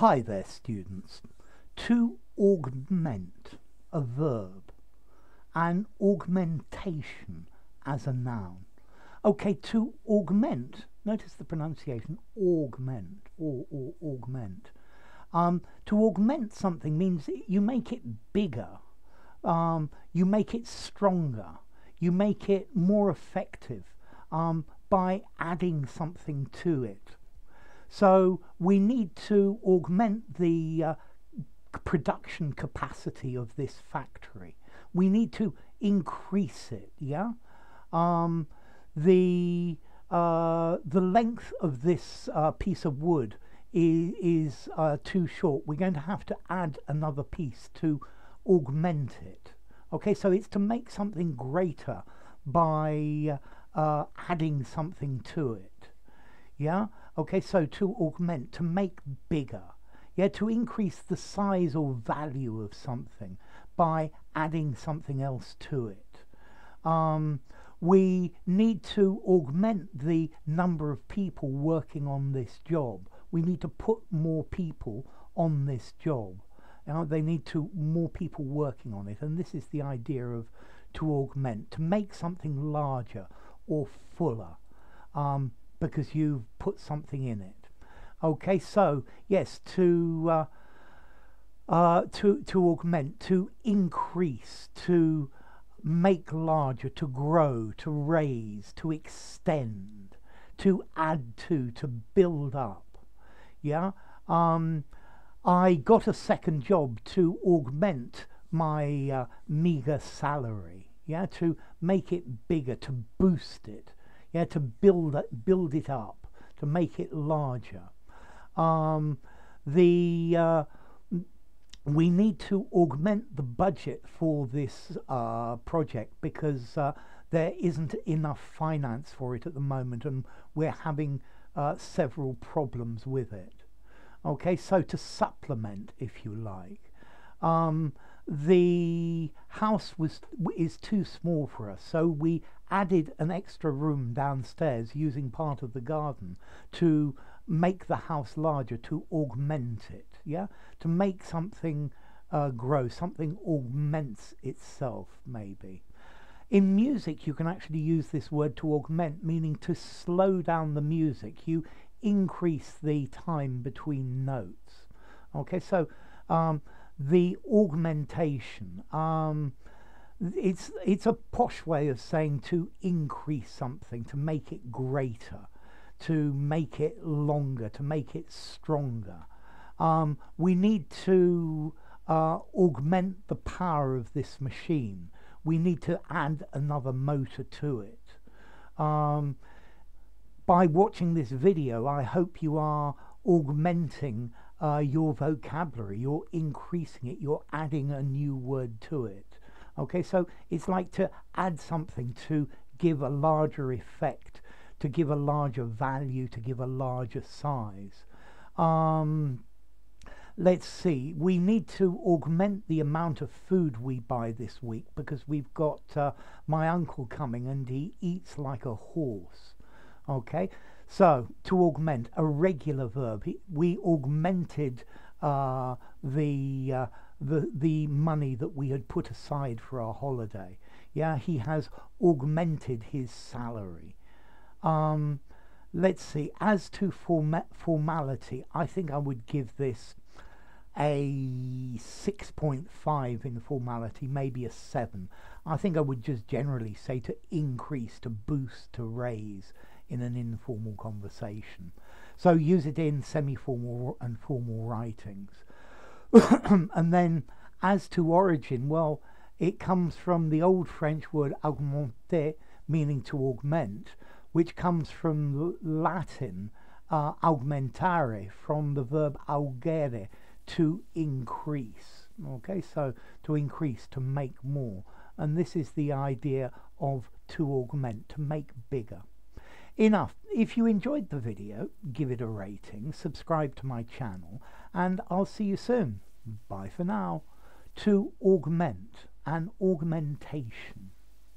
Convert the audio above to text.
Hi there, students. To augment a verb, an augmentation as a noun. Okay, to augment, notice the pronunciation, augment, or, or augment. Um, to augment something means you make it bigger, um, you make it stronger, you make it more effective um, by adding something to it. So we need to augment the uh, production capacity of this factory. We need to increase it, yeah? Um, the, uh, the length of this uh, piece of wood is, is uh, too short. We're going to have to add another piece to augment it. Okay, so it's to make something greater by uh, adding something to it. Yeah? Okay, so to augment, to make bigger, yeah, to increase the size or value of something by adding something else to it. Um, we need to augment the number of people working on this job. We need to put more people on this job. Know, they need to more people working on it, and this is the idea of to augment, to make something larger or fuller. Um, because you've put something in it. Okay, so yes, to uh, uh, to to augment, to increase, to make larger, to grow, to raise, to extend, to add to, to build up. Yeah. Um, I got a second job to augment my uh, meager salary. Yeah, to make it bigger, to boost it yeah, to build it, build it up, to make it larger. Um, the uh, we need to augment the budget for this uh, project because uh, there isn't enough finance for it at the moment, and we're having uh, several problems with it. Okay, so to supplement, if you like, um, the house was is too small for us, so we added an extra room downstairs using part of the garden to make the house larger, to augment it, yeah? To make something uh, grow, something augments itself, maybe. In music, you can actually use this word to augment, meaning to slow down the music. You increase the time between notes. Okay, so um, the augmentation. Um, it's it's a posh way of saying to increase something, to make it greater, to make it longer, to make it stronger. Um, we need to uh, augment the power of this machine. We need to add another motor to it. Um, by watching this video, I hope you are augmenting uh, your vocabulary, you're increasing it, you're adding a new word to it. Okay, so it's like to add something to give a larger effect, to give a larger value, to give a larger size. Um, let's see, we need to augment the amount of food we buy this week because we've got uh, my uncle coming and he eats like a horse. Okay, so to augment a regular verb, we augmented uh, the uh, the, the money that we had put aside for our holiday. Yeah, he has augmented his salary. Um, let's see, as to forma formality, I think I would give this a 6.5 in formality, maybe a 7. I think I would just generally say to increase, to boost, to raise in an informal conversation. So use it in semi-formal and formal writings. and then as to origin, well, it comes from the old French word augmenter, meaning to augment, which comes from Latin uh, augmentare, from the verb augere, to increase. Okay, so to increase, to make more. And this is the idea of to augment, to make bigger. Enough. If you enjoyed the video, give it a rating, subscribe to my channel, and I'll see you soon. Bye for now. To augment, an augmentation.